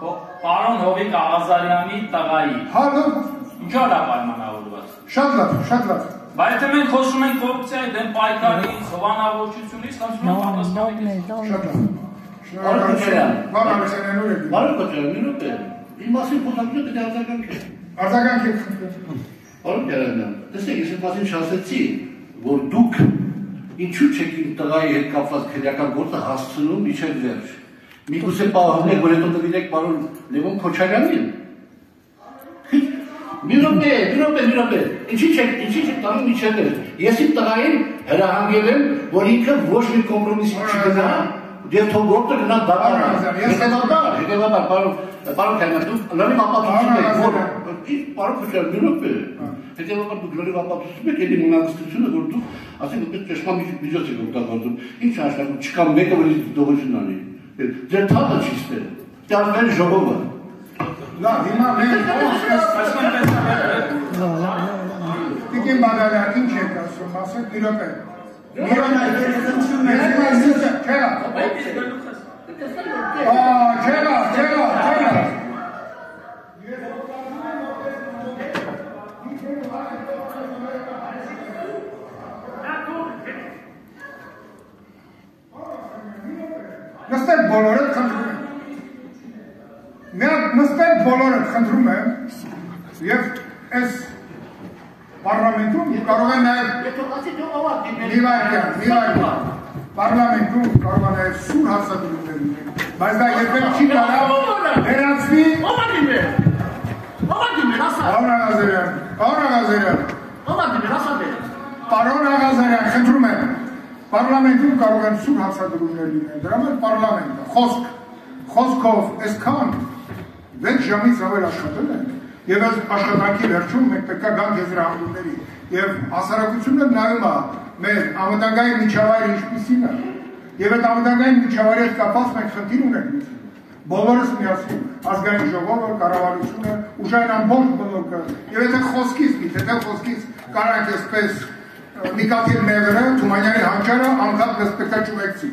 Պարոն Հովիկ Աղազարյանի տղայի։ Հա, լավ, Ինչո՞ր է պայմանավորված։ շատ լավ, շատ լավ։ Բայց մենք խոսում ենք կոռուպցիայի դեմ պայքարի, խոհանավորությունից, խնդրում եմ պատասխանեք։ Շատ լավ։ Շնորհակալություն։ Բան Արսենյանու եք։ Բարոյ Կոչարյան, մի րոպե։ Իմ մասին խոսակցությունը պետք է արձագանքել։ Արձագանք եք խնդրում։ Բարոյ Կերանյան, տեսեք, ես ինքնին շասեցի, որ դուք ինչու չեք իմ տղայի հետ կապված քրեական գործը հասցնում միջև վերջ։ Միգուցե պահանջեք, որ հետո դվինեք պարոն Լևոն Քոչարյանին։ Մի րոպե, մի րոպե, մի րոպե։ Ինչի՞ չեք, ինչի՞ չեք տանում վերջ։ Ես իմ տղային հրահանգել եմ, որ ինքը ոչ մի կոմպրոմիսի չգնա, եւ թող գործը գնա դատարան։ Հետևաբար, հետևաբար, պարոն, պարոն Քայման, դուք լրիվ ապացուցում եք, որ պարոն Քոչարյան, մի րոպե։ Հետևաբար դուք լրիվ ապացուցում եք ելի մոնագստությունը, որ դուք ասենք որ ճշմարիտ միջոց եք օգտագործում։ Ինչ աշխատում, չկա մեկը, որ դողություն անի։ Ձեր թափը չի ստել։ Դարձել ժողովը։ Լավ, հիմա մենք Տիկին Բադալյան, ինչ եք ասում, ասեք մի րոպե։ Մի րոպե, ես ինձ չեղա։ Ա, չեղա, Նստեք բոլորը խնդրում եմ։ Միակ նստեք բոլորը խնդրում եմ եւ այս պարլամենտում կարող են նաեւ մի վայրկյան։ Պարլամենտում կարող են նաեւ սուր հաստատություններ լինել, բայց դա երբեք չի կարող վերածվի դիմել։ Ո՞վ է դիմել, ասա։ Պարոն Աղազարյան, պարոն Աղազարյան, է դիմել, ասա դե։ պարոն Աղազարյան, խնդրում եմ։ Պարլամենտում կարող են սուր հաստատություններ լինել, դրա համար պարլամենտը, խոսք, խոսքով այսքան 6 ժամից ավել աշխատել են եւ այս աշխատանքի վերջում մենք պետք է գանք եզրահանգումների եւ հասարակությունը նայում է մեր ամենագային միջավայրը ինչպիսին է եւ այդ ամենագային միջավայրի հետ կապված մենք խնդիր ունենք բոլորս միասին ազգային ժողովը, կառավարությունը, ուժային ամբողջ բլոկը եւ եթե խոսքից, եթե խոսքից կարանք այսպես Նիկատիվ մեղրը, Թումանյանի հանճարը անգամ ռեսպեկտա ճուվեկցի։